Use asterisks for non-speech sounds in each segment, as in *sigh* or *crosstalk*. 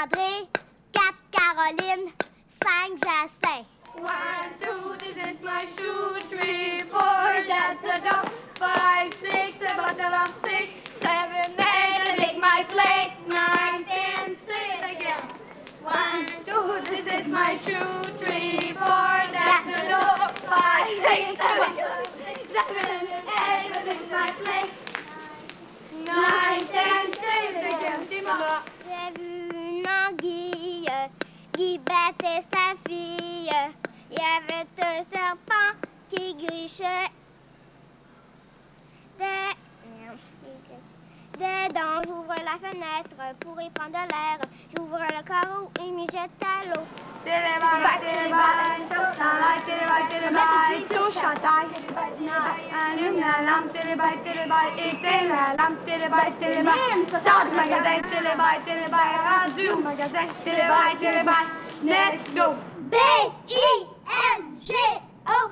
André, 4 Caroline, 5 1, 2, this is my shoe, 3, 4, that's the dog, 5, 6, a bottle of 7, 8, I make my plate, 9, 10, say it again. 1, 2, this is my shoe, 3, 4, that's the dog, 5, 6, 7, 8, I make my plate, 9, 10, say it again. Qui battait sa fille. Il y avait un serpent qui grichait. Des... Dedans, j'ouvre la fenêtre pour y prendre l'air. J'ouvre le carreau et m'y jette à l'eau. Télébaille, télébaille, saute dans l'air, télébaille, télébaille, touche à taille. Allume la lampe, télébaille, télébaille, éteins la lampe, télébaille, télébaille. Sors du magasin, télébaille, télébaille, rendu au magasin, télébaille, télébaille. Let's go! B-I-N-G-O,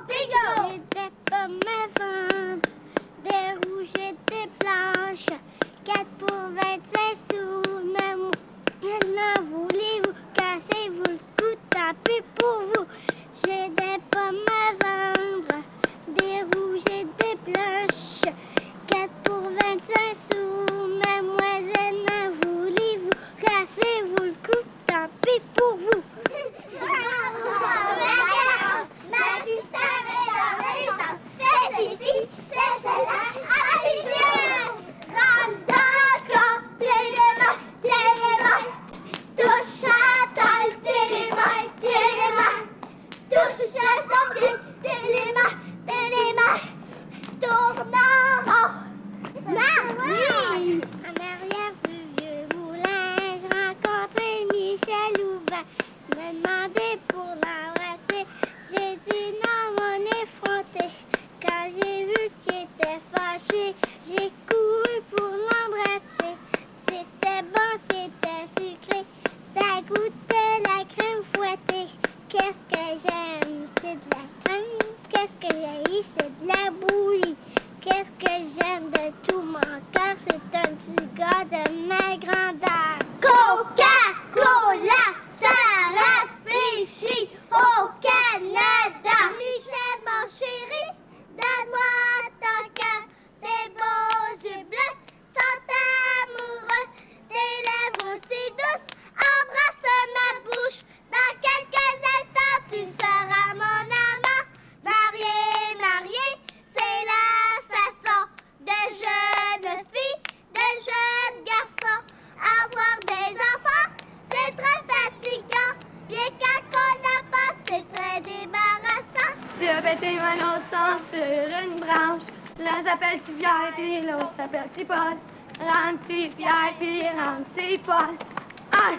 bingo! J'étais ma des blanches. 4 pour 25 sous, mais maintenant voulez-vous cassez-vous le cou, tant pis pour vous. J'ai des pommes à vendre, des rouges et des blanches. 4 pour 25 sous, mademoiselle, voulez-vous cassez-vous le cou, tant pis pour vous. Fais ceci, fais cela, ambitieux. Rentre dans le camp, tiens les mains, tiens les mains. Touche à taille, tiens les mains, tiens les mains. Touche à ton pied, tiens les mains, tiens les mains. Tourne en rond. Oui. En arrière du vieux moulin, je rencontrais Michel Louvain. Me demandait pour l'embrasser. J'ai dit non, mon effronté. Quand j'ai vu qu'il était fâché, j'ai couru pour l'embrasser. C'était bon, c'était sucré. Ça goûtait la crème fouettée. Qu'est-ce que j'aime, c'est de la crème. Qu'est-ce que j'ai c'est de la bouillie. Qu'est-ce que j'aime de tout mon cœur, c'est un petit gars de ma grandeur. Innocents sur une branche. L'un s'appelle Pierre, puis l'autre s'appelle. Rends petit Pierre, puis petit Paul. Un,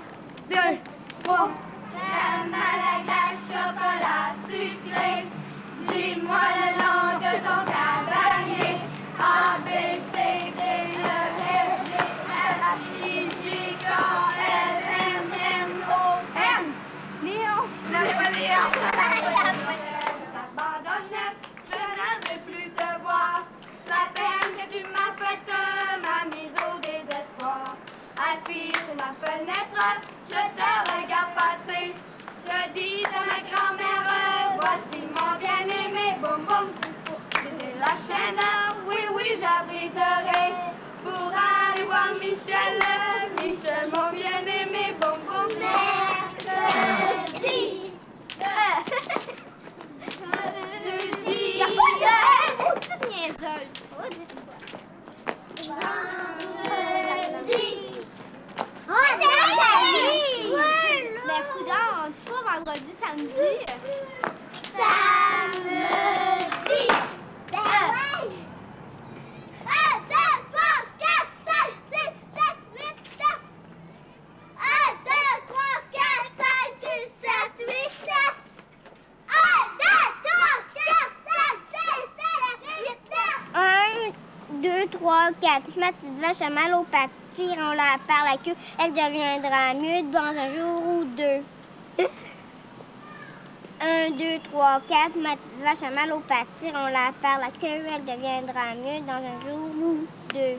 deux, trois. La glace, chocolat sucré. Dis-moi le nom de ton cavalier. A, B, C, D, E, F, G, J, K, L, M, N, O, M. Léon, Napoléon. J'abandonne, je n'aimerais plus te voir. La peine que tu m'as faite m'a mise au désespoir. Assis sur ma fenêtre, je te regarde passer. Je dis à ma grand-mère, voici mon bien-aimé, boum boum, briser la chaîne, oui. Pour aller voir Michel, Michel mon bien-aimé, boum boum, Mercredi. Oh, niaiseuse. Oh, Vendredi. Oh! Mais coudonc, tu pas vendredi, samedi. 4. Ma vache a mal au pattes. Tirons-la par la queue. Elle deviendra mieux dans un jour ou deux. 1, 2, 3, 4. Ma petite vache a mal au pattes. Tirons-la par la queue. Elle deviendra mieux dans un jour ou deux.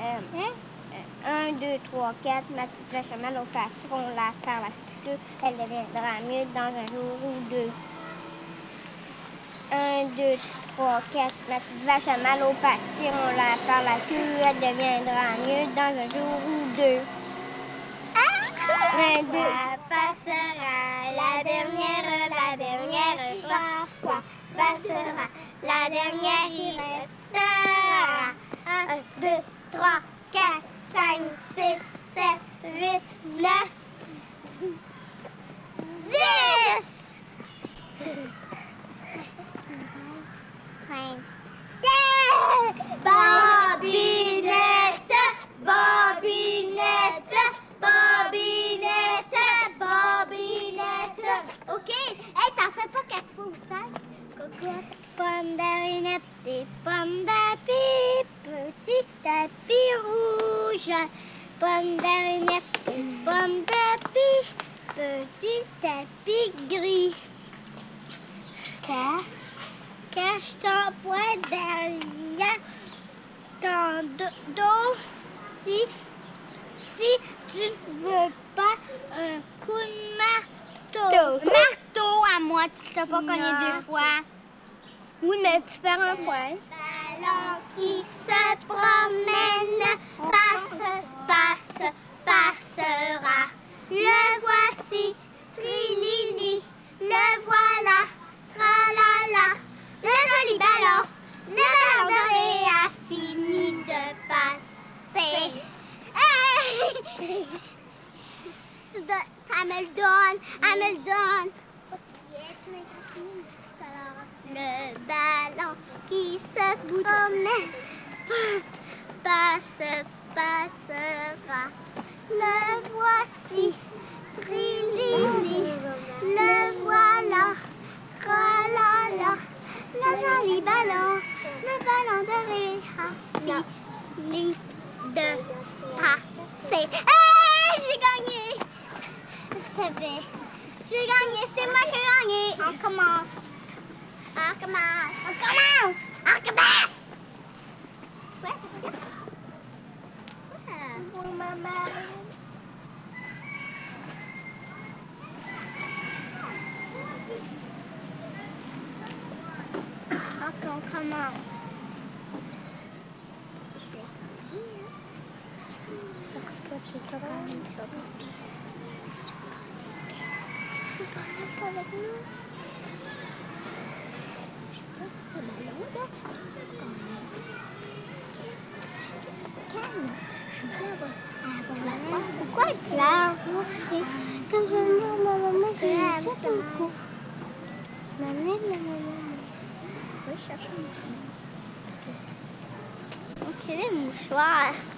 Euh, 1, 2, 3, 4. Ma petite vache a mal au pattes. Tirons-la par la queue. Elle deviendra mieux dans un jour ou deux. 1, 2, 3, 4. Ma petite vache a mal au pattes. Tirons-la par la queue. Elle deviendra mieux dans un jour ou deux. 1, 2, passera. La dernière, la dernière, trois fois. Passera. La dernière, il restera. 1, 2, 3, 4, 5, 6, 7, 8, 9, 10. Tapis rouge. Pomme et pomme d'api, petit tapis gris. Quatre. Cache ton poing derrière ton do- dos si, si tu ne veux pas un coup de marteau. Marteau à moi, tu t'as pas cogné deux fois. Oui, mais tu perds un point. Qui se promène, passe, passe, passera. Le voici, trilili, le voilà, tralala. Le joli ballon, le ballon doré a fini de passer. *laughs* Donnes- Ça me le donne, elle me le donne. Le ballon qui se promène, passe, passe, passera. Le voici, trilili, le voilà, tralala. Le joli ballon, le ballon de rire a fini de passer. Hey, j'ai gagné! Je savais. J'ai gagné, c'est moi qui ai gagné. On commence. On commence. On commence. On commence. Ouais, qu'est-ce que c'est? Pour maman. Ok, on commence. Tu veux Pourquoi il? Moi aussi. Comme je le vois, ma maman, je lui jette un coup. Maman, maman, maman. Je vais chercher un mouchoir. Ok, les mouchoirs.